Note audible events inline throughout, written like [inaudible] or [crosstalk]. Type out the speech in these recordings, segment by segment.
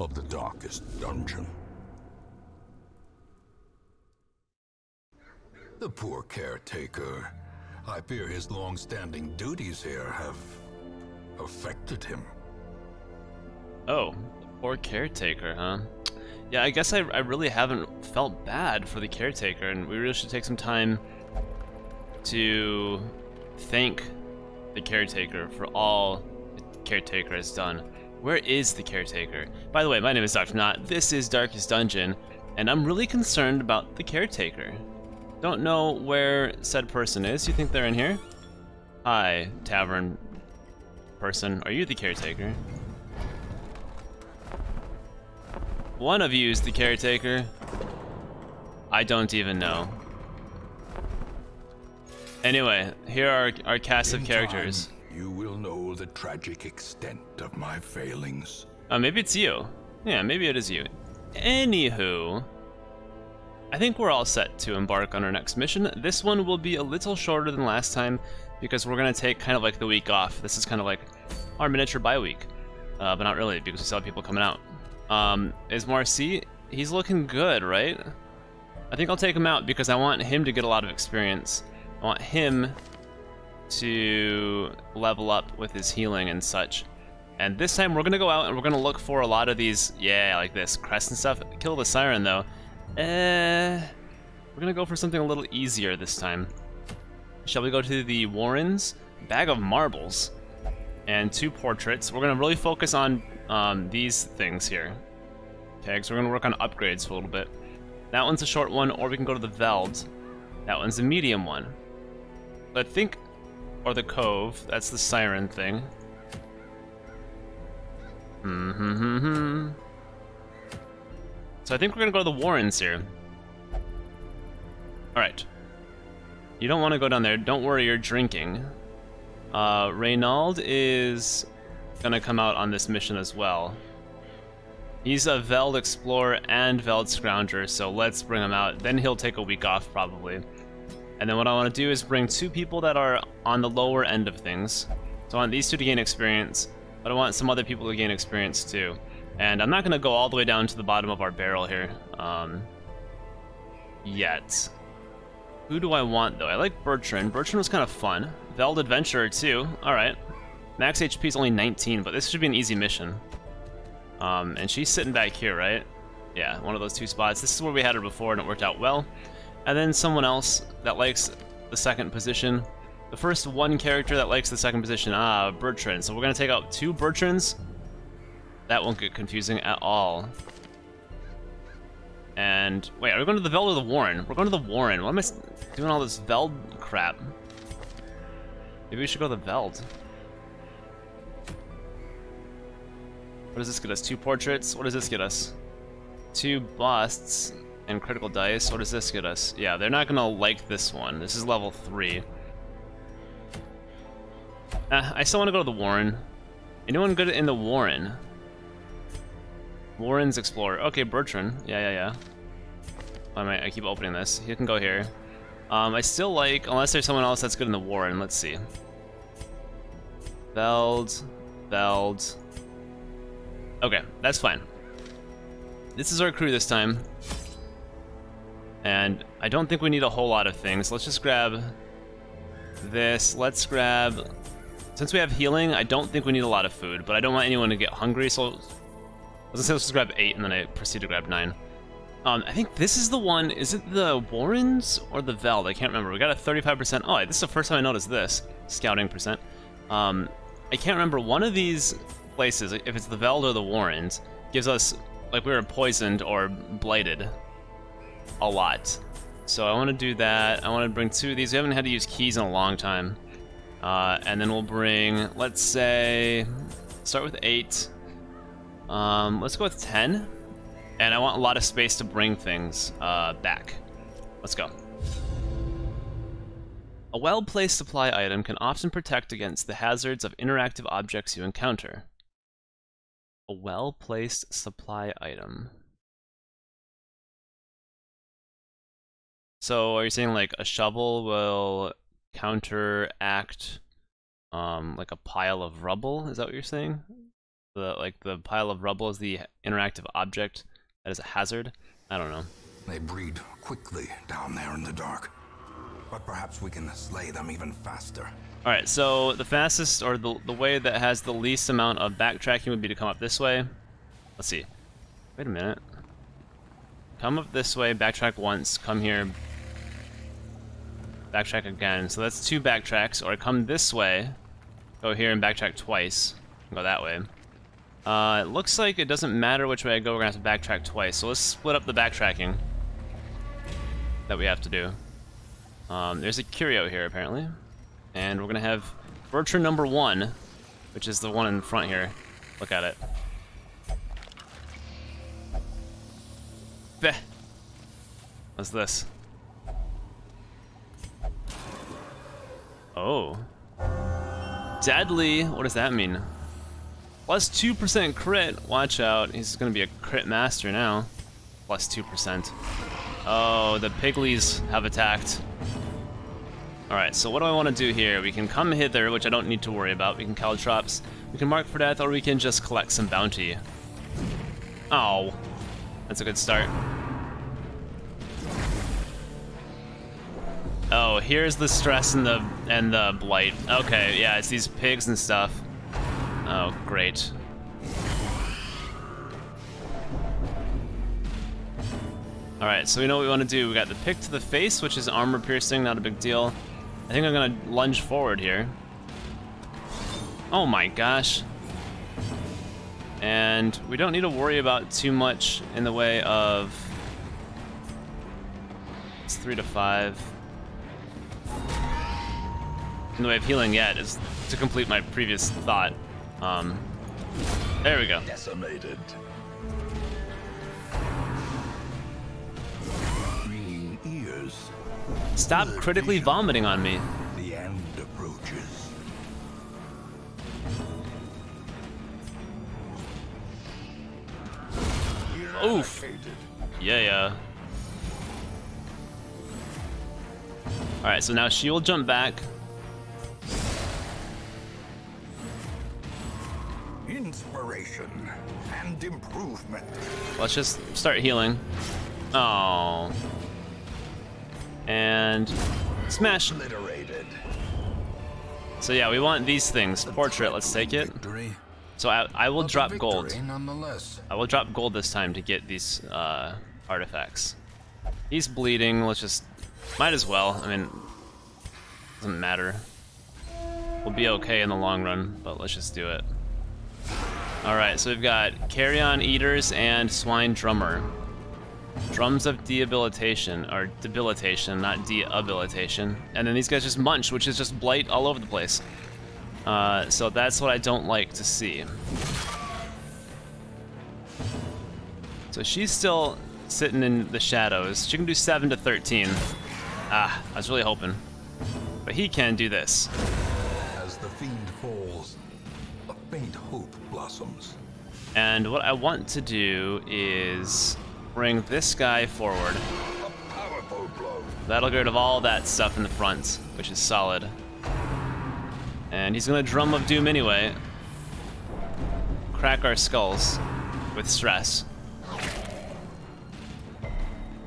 of the darkest dungeon. The poor caretaker. I fear his long-standing duties here have affected him. Oh, poor caretaker, huh? Yeah, I guess I, I really haven't felt bad for the caretaker, and we really should take some time to thank the caretaker for all the caretaker has done. Where is the caretaker? By the way, my name is Dr. Nought, this is Darkest Dungeon, and I'm really concerned about the caretaker. Don't know where said person is. You think they're in here? Hi, tavern person. Are you the caretaker? One of you is the caretaker. I don't even know. Anyway, here are our cast of characters. time, you will know the tragic extent of my failings. Uh, maybe it's you. Yeah, maybe it is you. Anywho, I think we're all set to embark on our next mission. This one will be a little shorter than last time because we're gonna take kind of like the week off. This is kind of like our miniature bye week, uh, but not really because we have people coming out. Um, is Marcy? He's looking good, right? I think I'll take him out because I want him to get a lot of experience. I want him to level up with his healing and such. And this time we're gonna go out and we're gonna look for a lot of these, yeah, like this, crest and stuff. Kill the siren though. Eh, we're gonna go for something a little easier this time. Shall we go to the Warrens? Bag of marbles and two portraits. We're gonna really focus on um, these things here. Okay, so we're gonna work on upgrades for a little bit. That one's a short one, or we can go to the Veld. That one's a medium one. I think, or the Cove. That's the siren thing. Hmm. So I think we're gonna go to the Warrens here. All right. You don't want to go down there. Don't worry, you're drinking. Uh, Reynauld is gonna come out on this mission as well. He's a Veld Explorer and Veld Scrounger, so let's bring him out. Then he'll take a week off, probably. And then what I want to do is bring two people that are on the lower end of things. So I want these two to gain experience, but I want some other people to gain experience too. And I'm not going to go all the way down to the bottom of our barrel here. Um, yet. Who do I want, though? I like Bertrand. Bertrand was kind of fun. Veld Adventurer, too. Alright. Max HP is only 19, but this should be an easy mission. Um, and she's sitting back here, right? Yeah, one of those two spots. This is where we had her before, and it worked out well. And then someone else that likes the second position. The first one character that likes the second position, ah, Bertrand. So we're to take out two Bertrands. That won't get confusing at all. And, wait, are we going to the Veld or the Warren? We're going to the Warren. Why am I doing all this Veld crap? Maybe we should go to the Veld. What does this get us? Two portraits? What does this get us? Two busts and critical dice. What does this get us? Yeah, they're not gonna like this one. This is level 3. Uh, I still want to go to the Warren. Anyone good in the Warren? Warren's Explorer. Okay, Bertrand. Yeah, yeah, yeah. I might. I I keep opening this. You can go here. Um, I still like, unless there's someone else that's good in the Warren. Let's see. Veld, Veld. Okay, that's fine. This is our crew this time. And I don't think we need a whole lot of things. Let's just grab this. Let's grab... Since we have healing, I don't think we need a lot of food, but I don't want anyone to get hungry, so... I was gonna say let's just grab 8, and then I proceed to grab 9. Um, I think this is the one... Is it the Warrens or the Veld? I can't remember. We got a 35%... Oh, this is the first time I noticed this. Scouting percent. Um, I can't remember. One of these places, if it's the Veld or the Warrens, gives us... Like, we were poisoned or blighted a lot. So I want to do that. I want to bring two of these. We haven't had to use keys in a long time. Uh, and then we'll bring, let's say, start with 8. Um, let's go with 10. And I want a lot of space to bring things uh, back. Let's go. A well-placed supply item can often protect against the hazards of interactive objects you encounter. A well-placed supply item. So are you saying like a shovel will counteract um, like a pile of rubble? Is that what you're saying? The like the pile of rubble is the interactive object that is a hazard. I don't know. They breed quickly down there in the dark. But perhaps we can slay them even faster. Alright, so the fastest, or the, the way that has the least amount of backtracking would be to come up this way. Let's see. Wait a minute. Come up this way, backtrack once, come here, backtrack again. So that's two backtracks, or come this way, go here and backtrack twice, go that way. Uh, it looks like it doesn't matter which way I go, we're gonna have to backtrack twice. So let's split up the backtracking that we have to do. Um, there's a curio here, apparently. And we're gonna have Virtue number one, which is the one in front here. Look at it. Beh. What's this? Oh. Deadly. What does that mean? Plus 2% crit. Watch out. He's going to be a crit master now. Plus 2%. Oh, the piglies have attacked. Alright, so what do I want to do here? We can come hither, which I don't need to worry about. We can caltrops. We can mark for death, or we can just collect some bounty. Oh. That's a good start. Here's the stress and the and the blight. Okay, yeah, it's these pigs and stuff. Oh, great. Alright, so we know what we want to do. We got the pick to the face, which is armor piercing, not a big deal. I think I'm gonna lunge forward here. Oh my gosh. And we don't need to worry about too much in the way of... It's three to five in the way of healing yet is to complete my previous thought. Um, there we go. Decimated. Stop critically vomiting on me. The end approaches. Oof. Yeah, yeah. Alright, so now she will jump back. Inspiration and improvement. Let's just start healing. Oh. And smash. Obliterated. So yeah, we want these things. Portrait, let's take it. So I, I will drop gold. I will drop gold this time to get these uh, artifacts. He's bleeding, let's just... Might as well, I mean... Doesn't matter. We'll be okay in the long run, but let's just do it. Alright, so we've got Carrion Eaters and Swine Drummer. Drums of debilitation, or debilitation, not debilitation. And then these guys just munch, which is just blight all over the place. Uh, so that's what I don't like to see. So she's still sitting in the shadows. She can do 7 to 13. Ah, I was really hoping. But he can do this. And what I want to do is bring this guy forward. That'll get rid of all that stuff in the front, which is solid. And he's gonna Drum of Doom anyway. Crack our skulls with stress.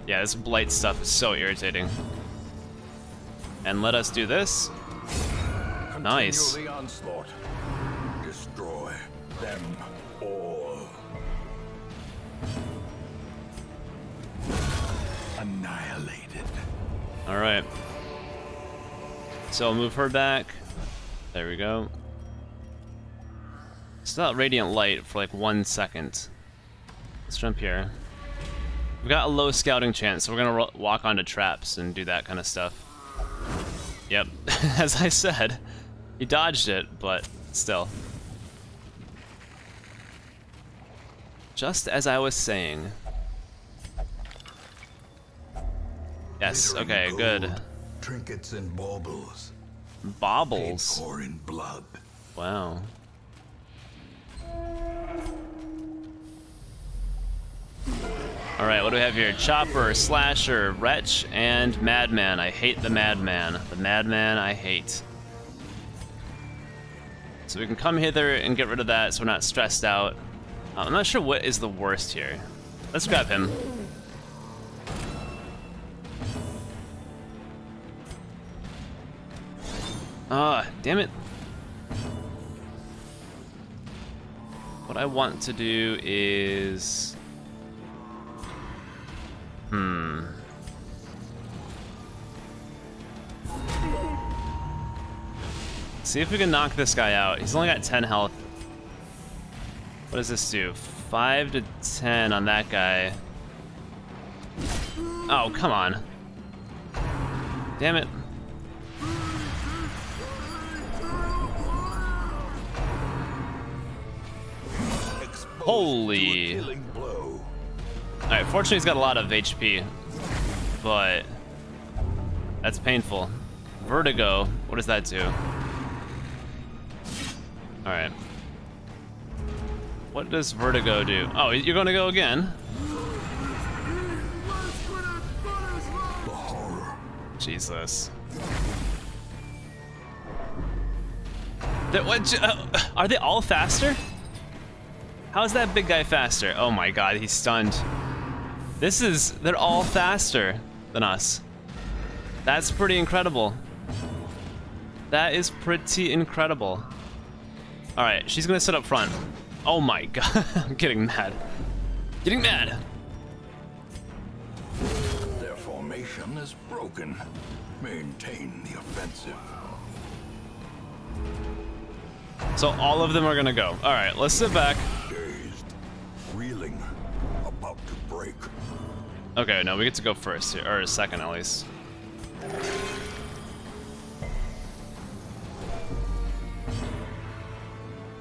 Yeah, this blight stuff is so irritating. And let us do this. Nice. Alright. So I'll move her back. There we go. Still got Radiant Light for like one second. Let's jump here. We've got a low scouting chance, so we're gonna walk onto traps and do that kind of stuff. Yep, [laughs] as I said. He dodged it, but still. Just as I was saying. Yes, okay, good. Trinkets and baubles. Baubles. in blood. Wow. Alright, what do we have here? Chopper, Slasher, Wretch, and Madman. I hate the Madman. The Madman I hate. So we can come hither and get rid of that so we're not stressed out. Uh, I'm not sure what is the worst here. Let's grab him. Damn it. What I want to do is... Hmm. See if we can knock this guy out. He's only got 10 health. What does this do? 5 to 10 on that guy. Oh, come on. Damn it. Holy. Alright, fortunately he's got a lot of HP, but that's painful. Vertigo, what does that do? Alright. What does Vertigo do? Oh, you're gonna go again? Jesus. what, uh, are they all faster? How's that big guy faster? Oh my god, he's stunned. This is... They're all faster than us. That's pretty incredible. That is pretty incredible. Alright, she's gonna sit up front. Oh my [laughs] god, I'm getting mad. Getting mad! Their formation is broken. Maintain the offensive. So all of them are gonna go. Alright, let's sit back. Okay, no, we get to go first here, or second at least.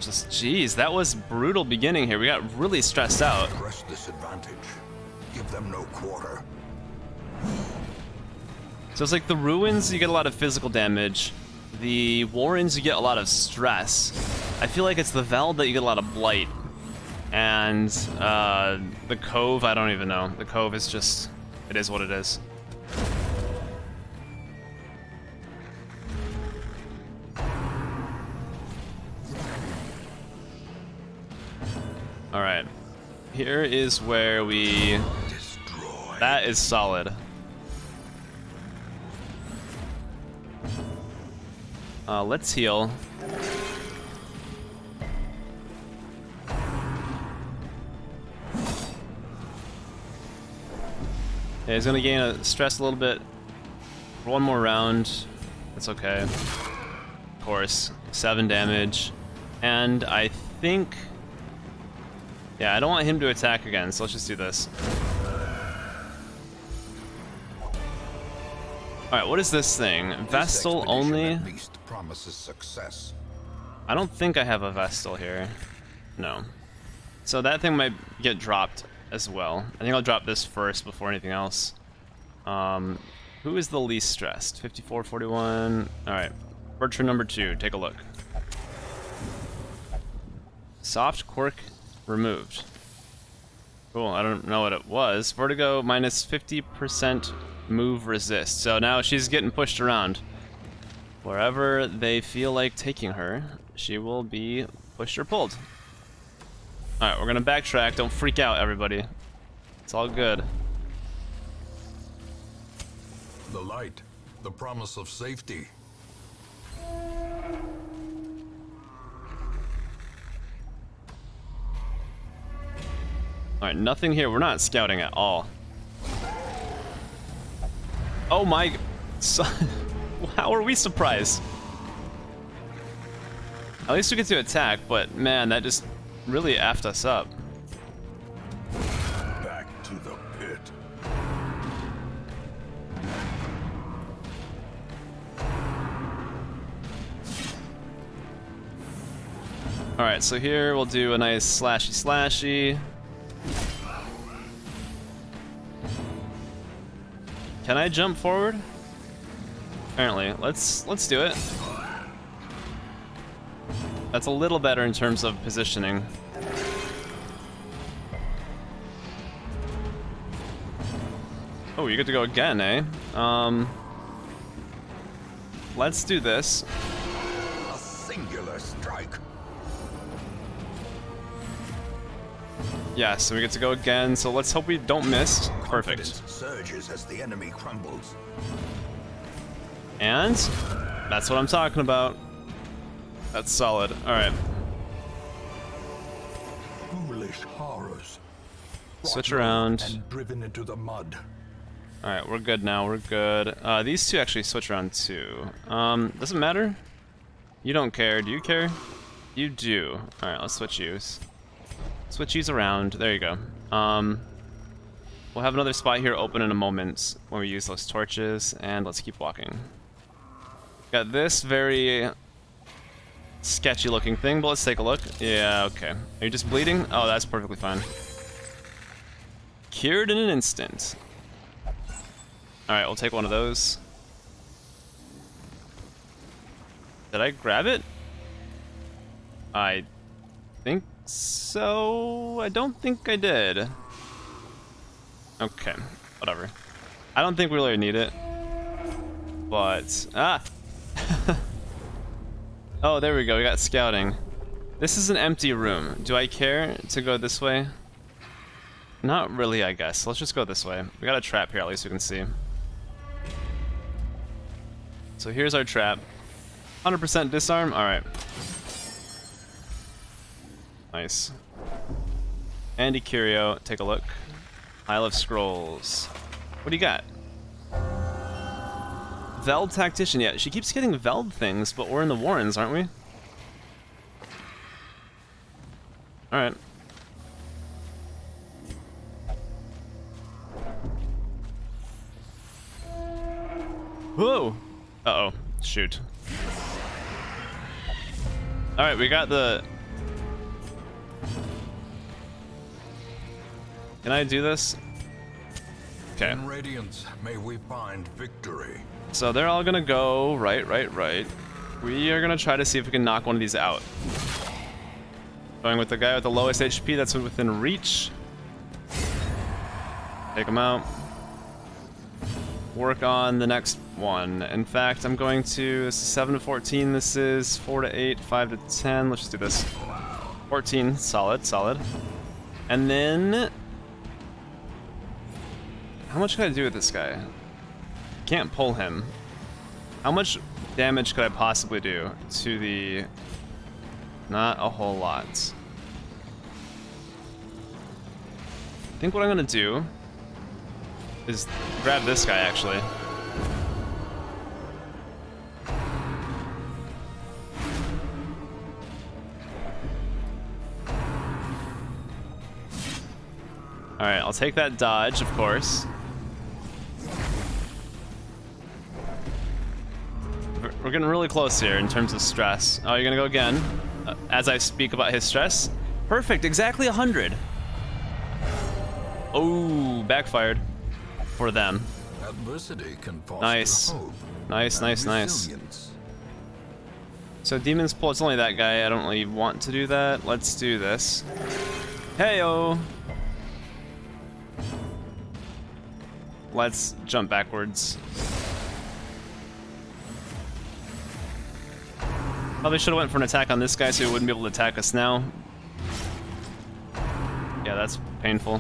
Just, jeez, that was brutal beginning here. We got really stressed out. Press disadvantage. Give them no quarter. So it's like the ruins, you get a lot of physical damage. The Warrens, you get a lot of stress. I feel like it's the Veld that you get a lot of blight. And uh, the Cove, I don't even know. The Cove is just, it is what it is. Alright. Here is where we... Destroy. That is solid. Uh, let's heal. Yeah, he's gonna gain a stress a little bit. One more round. That's okay. Of course. Seven damage. And I think... Yeah, I don't want him to attack again, so let's just do this. Alright, what is this thing? Vestal only? Promises success. I don't think I have a Vestal here. No. So that thing might get dropped as well. I think I'll drop this first before anything else. Um, who is the least stressed? 54, 41. Alright. Bertrand number two, take a look. Soft quirk removed. Cool, I don't know what it was. Vertigo minus 50% move resist. So now she's getting pushed around. Wherever they feel like taking her, she will be pushed or pulled. Alright, we're gonna backtrack. Don't freak out, everybody. It's all good. The light, the promise of safety. Alright, nothing here. We're not scouting at all. Oh my... Son. [laughs] How are we surprised? At least we get to attack, but man, that just really effed us up. Back to the pit. Alright, so here we'll do a nice slashy slashy. Can I jump forward? Apparently. Let's let's do it. That's a little better in terms of positioning. Oh, you get to go again, eh? Um, let's do this. A singular strike. Yes, yeah, so we get to go again. So let's hope we don't miss. Perfect. Surges as the enemy crumbles. And that's what I'm talking about. That's solid. Alright. Foolish horrors. Switch around. And driven into the mud. Alright, we're good now, we're good. Uh, these two actually switch around too. Um, doesn't matter. You don't care, do you care? You do. Alright, let's switch yous. Switch yous around, there you go. Um, we'll have another spot here open in a moment when we use those torches, and let's keep walking. Got this very sketchy looking thing, but let's take a look. Yeah, okay. Are you just bleeding? Oh, that's perfectly fine. Cured in an instant. Alright, we'll take one of those. Did I grab it? I think so. I don't think I did. Okay, whatever. I don't think we really need it. But, ah! [laughs] oh, there we go, we got scouting. This is an empty room. Do I care to go this way? Not really, I guess. Let's just go this way. We got a trap here, at least we can see. So here's our trap. 100% disarm? Alright. Nice. Andy Curio, take a look. Pile of Scrolls. What do you got? Veld Tactician. Yeah, she keeps getting Veld things, but we're in the Warrens, aren't we? Alright. Whoa! Uh-oh. Shoot. Alright, we got the... Can I do this? Okay. In Radiance, may we find victory. So they're all gonna go right, right, right. We are gonna try to see if we can knock one of these out. Going with the guy with the lowest HP that's within reach. Take him out. Work on the next one. In fact, I'm going to, this is 7 to 14, this is 4 to 8, 5 to 10. Let's just do this. 14, solid, solid. And then... How much can I do with this guy? Can't pull him. How much damage could I possibly do to the... Not a whole lot. I think what I'm gonna do is grab this guy actually. Alright, I'll take that dodge, of course. Getting really close here in terms of stress. Oh, you're gonna go again. Uh, as I speak about his stress. Perfect, exactly 100. Oh, backfired for them. Adversity can Nice. hope. Nice, nice, nice. So Daemon's Pull, it's only that guy. I don't really want to do that. Let's do this. Heyo! Let's jump backwards. Probably should have went for an attack on this guy so he wouldn't be able to attack us now. Yeah, that's painful.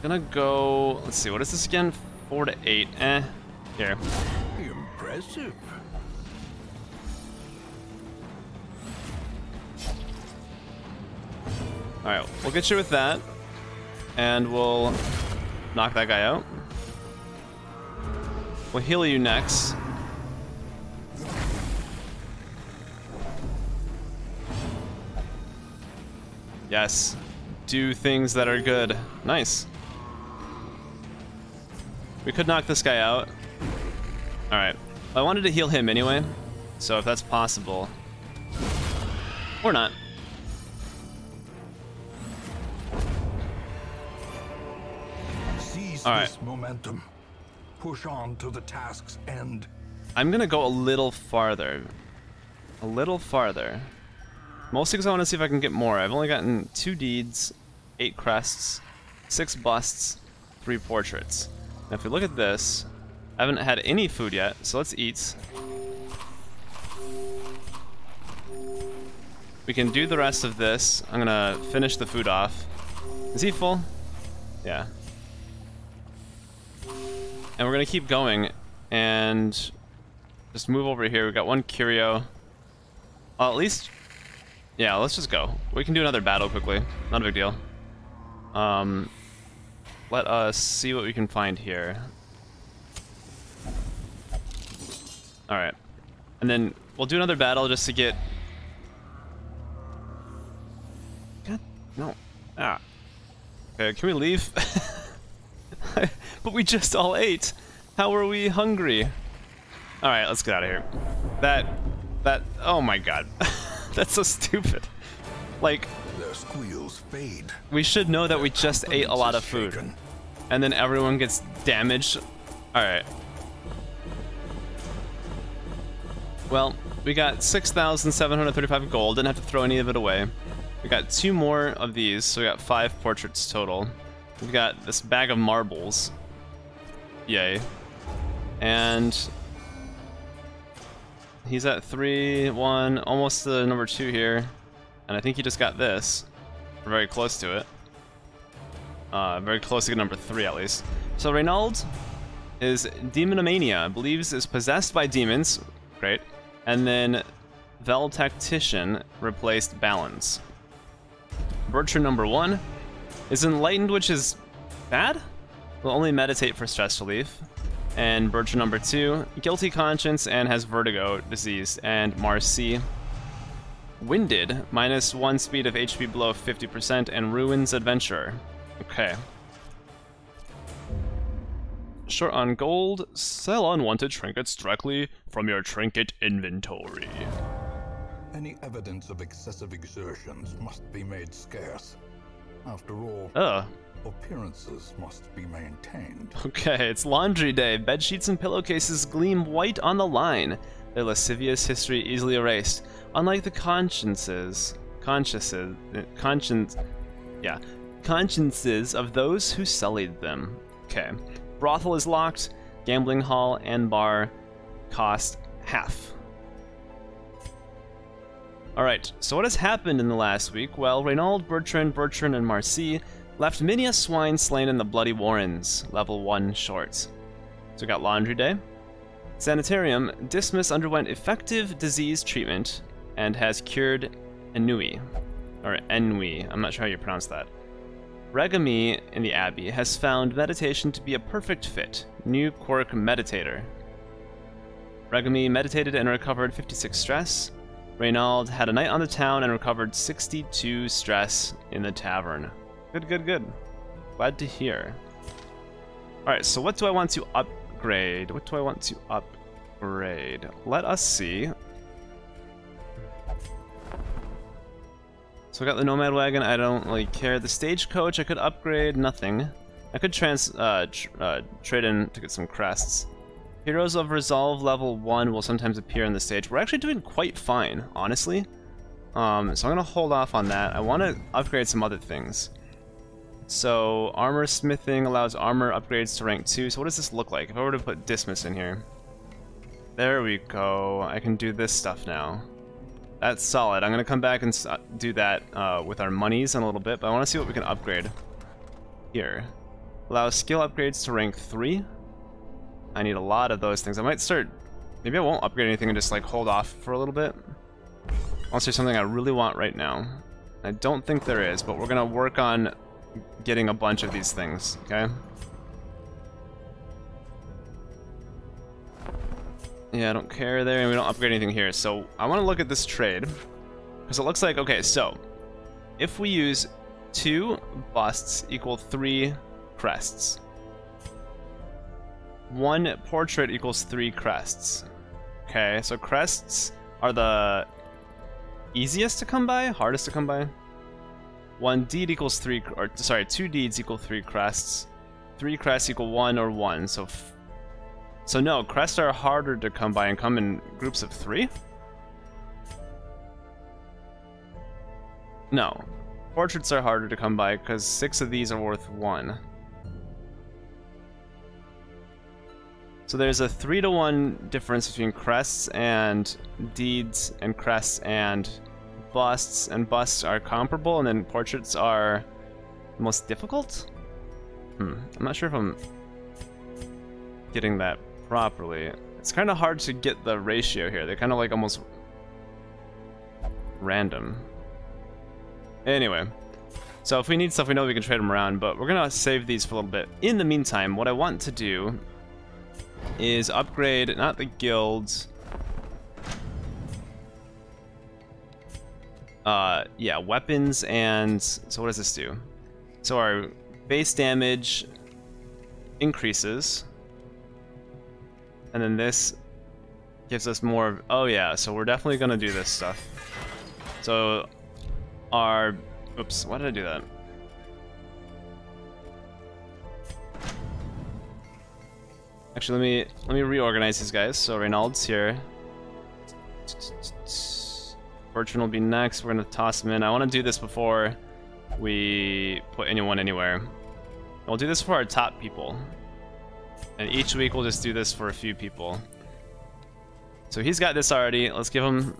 Gonna go, let's see, what is this again? Four to eight, eh. Here. Impressive. Alright, we'll get you with that. And we'll knock that guy out. We'll heal you next. Yes. Do things that are good. Nice. We could knock this guy out. Alright. I wanted to heal him anyway. So if that's possible. Or not. Seize All right. this momentum. Push on to the task's end. I'm gonna go a little farther. A little farther. Mostly because I want to see if I can get more. I've only gotten two deeds, eight crests, six busts, three portraits. Now if we look at this, I haven't had any food yet, so let's eat. we can do the rest of this. I'm gonna finish the food off. Is he full? Yeah. And we're gonna keep going and just move over here. We've got one curio. Well, at least, yeah, let's just go. We can do another battle quickly. Not a big deal. Um, let us see what we can find here. Alright. And then we'll do another battle just to get... God, no. Ah. Okay, can we leave? [laughs] but we just all ate. How are we hungry? Alright, let's get out of here. That... That... Oh my god. [laughs] [laughs] That's so stupid. Like... Their squeals fade. We should know that we just ate a lot of food. And then everyone gets damaged. Alright. Well, we got 6,735 gold. Didn't have to throw any of it away. We got two more of these, so we got five portraits total. We've got this bag of marbles. Yay. And he's at three, one, almost to number two here. And I think he just got this. We're very close to it. Uh, very close to number three, at least. So Reynauld is demonomania, believes is possessed by demons. Great. And then Veld Tactician replaced Balance. Bertrand number one is enlightened, which is bad. Will only meditate for stress relief. And Virtue number two, guilty conscience and has vertigo disease. And Marcy, winded, minus one speed of HP below 50%, and ruins Adventure. Okay. Short on gold, sell unwanted trinkets directly from your trinket inventory. Any evidence of excessive exertions must be made scarce. After all, Ugh. Appearances must be maintained. Okay, it's laundry day. Bed sheets and pillowcases gleam white on the line. Their lascivious history easily erased. Unlike the consciences, consciences, conscience, yeah, consciences of those who sullied them. Okay. Brothel is locked. Gambling hall and bar cost half. Alright, so what has happened in the last week? Well, Reynauld, Bertrand, Bertrand, and Marcy left many a swine slain in the Bloody Warrens, level 1 shorts. So we got Laundry Day. Sanitarium, Dismas underwent effective disease treatment and has cured Ennui. Or Ennui, I'm not sure how you pronounce that. Regami in the Abbey has found meditation to be a perfect fit. New quirk Meditator. Regami meditated and recovered 56 stress. Reynauld had a night on the town and recovered 62 stress in the tavern. Good, good, good. Glad to hear. Alright, so what do I want to upgrade? What do I want to upgrade? Let us see. So I got the Nomad Wagon, I don't really care. The Stagecoach, I could upgrade, nothing. I could trans uh, tr uh, trade in to get some crests. Heroes of Resolve level 1 will sometimes appear in the stage. We're actually doing quite fine, honestly. Um, so I'm going to hold off on that. I want to upgrade some other things. So, armor smithing allows armor upgrades to rank 2. So what does this look like? If I were to put Dismas in here. There we go. I can do this stuff now. That's solid. I'm going to come back and do that uh, with our monies in a little bit, but I want to see what we can upgrade here. Allow skill upgrades to rank 3. I need a lot of those things. I might start... Maybe I won't upgrade anything and just like hold off for a little bit. Unless there's something I really want right now. I don't think there is, but we're going to work on getting a bunch of these things, okay? Yeah, I don't care there, and we don't upgrade anything here. So I want to look at this trade. Because it looks like, okay, so if we use two busts equal three crests. One portrait equals three crests. Okay, so crests are the easiest to come by, hardest to come by. One deed equals three, or sorry, two deeds equal three crests. Three crests equal one or one, so so no, crests are harder to come by and come in groups of three? No. Portraits are harder to come by because six of these are worth one. So there's a three to one difference between crests and deeds and crests and busts, and busts are comparable, and then portraits are most difficult? Hmm, I'm not sure if I'm getting that properly. It's kind of hard to get the ratio here. They're kind of like almost random. Anyway, so if we need stuff, we know we can trade them around, but we're gonna save these for a little bit. In the meantime, what I want to do is upgrade, not the guilds, uh, yeah, weapons and, so what does this do? So our base damage increases, and then this gives us more, oh yeah, so we're definitely gonna do this stuff. So our Oops, why did I do that? Actually, let me let me reorganize these guys. So Reynauld's here. Bertrand will be next. We're gonna toss him in. I want to do this before we put anyone anywhere. We'll do this for our top people. And each week we'll just do this for a few people. So he's got this already. Let's give him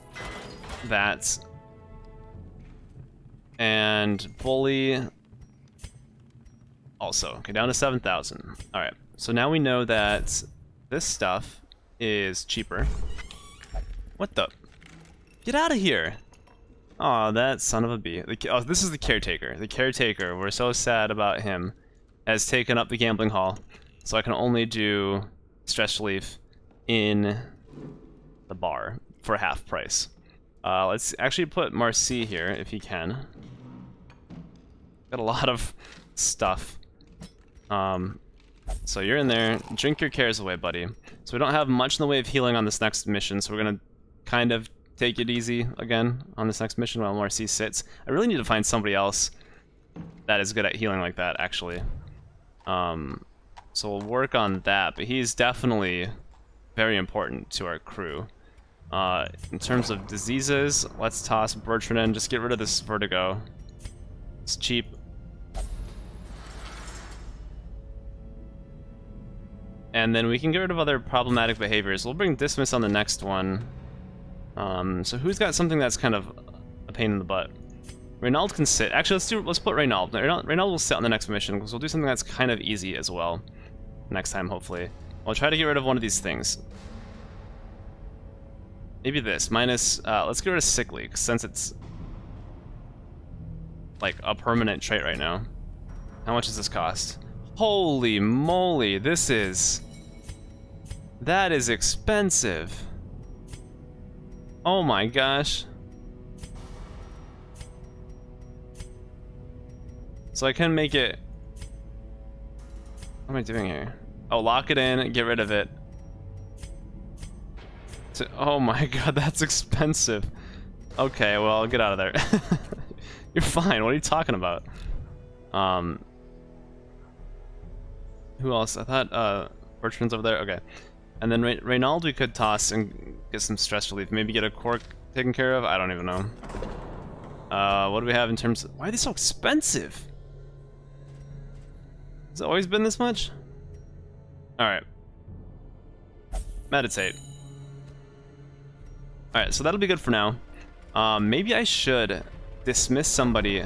that and bully also. Okay, down to 7,000. Alright, so now we know that this stuff is cheaper. What the? Get out of here! oh, that son of a bee. Oh, this is the caretaker. The caretaker, we're so sad about him, has taken up the gambling hall. So I can only do stress relief in the bar for half price. Uh, let's actually put Marcy here, if he can. Got a lot of stuff. Um, so you're in there. Drink your cares away, buddy. So we don't have much in the way of healing on this next mission, so we're gonna kind of take it easy again on this next mission while Marcy sits. I really need to find somebody else that is good at healing like that, actually. Um, so we'll work on that, but he's definitely very important to our crew. Uh, in terms of diseases, let's toss Bertrand in. Just get rid of this vertigo. It's cheap. And then we can get rid of other problematic behaviors. We'll bring Dismas on the next one. Um, so who's got something that's kind of a pain in the butt? Reynauld can sit. Actually, let's do let's put Reynauld. Reynauld, Reynauld will sit on the next mission because we'll do something that's kind of easy as well. Next time, hopefully. I'll try to get rid of one of these things. Maybe this. Minus, uh, let's get rid of Sickly, since it's like a permanent trait right now. How much does this cost? Holy moly, this is... That is expensive. Oh my gosh. So I can make it... What am I doing here? Oh, lock it in, and get rid of it. To, oh my [laughs] god, that's expensive. Okay, well, get out of there. [laughs] You're fine, what are you talking about? Um, who else? I thought uh, Bertrand's over there. Okay. And then Re we could toss and get some stress relief. Maybe get a cork taken care of? I don't even know. Uh, what do we have in terms of... Why are they so expensive? Has it always been this much? Alright. Meditate. Alright, so that'll be good for now. Um, maybe I should dismiss somebody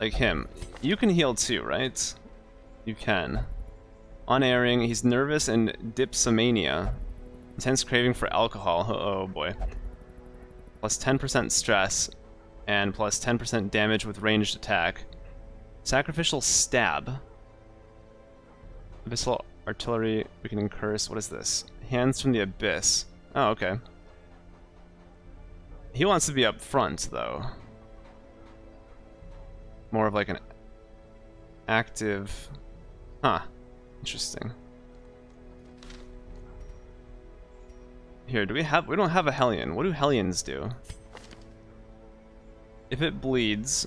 like him. You can heal too, right? You can. Unerring, he's nervous and dipsomania. Intense craving for alcohol. Oh boy. Plus 10% stress and plus 10% damage with ranged attack. Sacrificial stab. Abyssal artillery, we can incurse. What is this? Hands from the abyss. Oh, okay. He wants to be up front, though. More of like an active Huh. Interesting. Here, do we have... We don't have a Hellion. What do Hellions do? If it bleeds...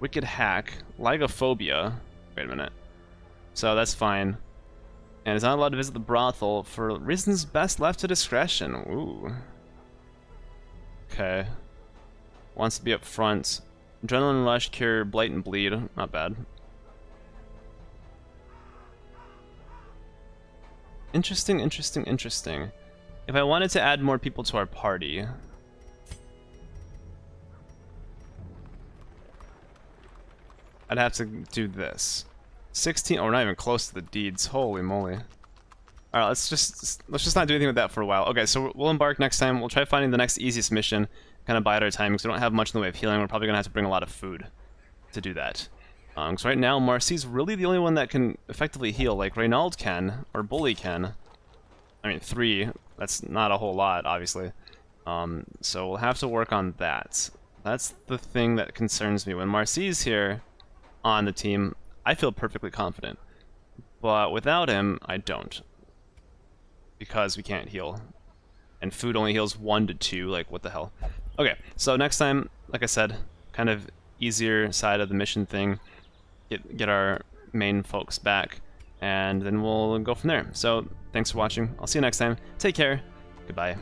Wicked Hack. Lygophobia. Wait a minute. So that's fine. And is not allowed to visit the brothel for reasons best left to discretion. Ooh. Okay. Wants to be up front. Adrenaline Rush, Cure, Blight and Bleed. Not bad. Interesting, interesting, interesting. if I wanted to add more people to our party, I'd have to do this. 16, oh, we're not even close to the deeds. Holy moly. All right, let's just let's just not do anything with that for a while. Okay, so we'll embark next time. We'll try finding the next easiest mission, kind of bide our time because we don't have much in the way of healing. We're probably gonna have to bring a lot of food to do that. Um, because right now Marcy's really the only one that can effectively heal. Like Reynauld can or Bully can. I mean, three. That's not a whole lot, obviously. Um, so we'll have to work on that. That's the thing that concerns me. When Marcy's here on the team, I feel perfectly confident. But without him, I don't because we can't heal. And food only heals 1 to 2, like what the hell. Okay, so next time, like I said, kind of easier side of the mission thing, get, get our main folks back, and then we'll go from there. So, thanks for watching. I'll see you next time. Take care. Goodbye.